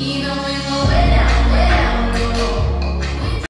Even when